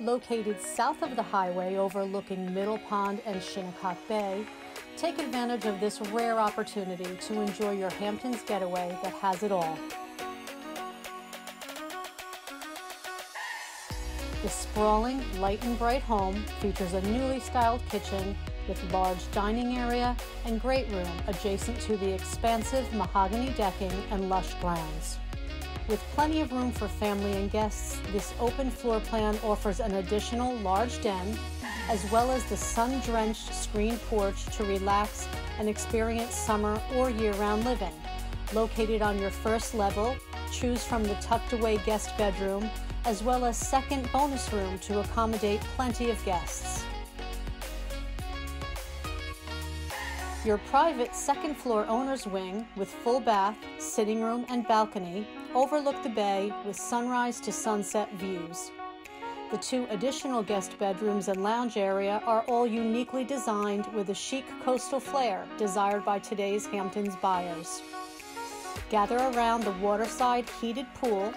Located south of the highway overlooking Middle Pond and Shinnecock Bay, take advantage of this rare opportunity to enjoy your Hamptons getaway that has it all. The sprawling, light and bright home features a newly styled kitchen with large dining area and great room adjacent to the expansive mahogany decking and lush grounds. With plenty of room for family and guests, this open floor plan offers an additional large den, as well as the sun-drenched screen porch to relax and experience summer or year-round living. Located on your first level, choose from the tucked-away guest bedroom, as well as second bonus room to accommodate plenty of guests. Your private second floor owner's wing with full bath, sitting room, and balcony overlook the bay with sunrise to sunset views. The two additional guest bedrooms and lounge area are all uniquely designed with a chic coastal flair desired by today's Hamptons buyers. Gather around the waterside heated pool,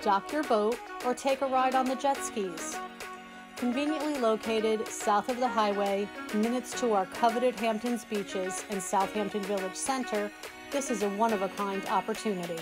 dock your boat, or take a ride on the jet skis. Conveniently located south of the highway, minutes to our coveted Hamptons beaches and Southampton Village Center, this is a one-of-a-kind opportunity.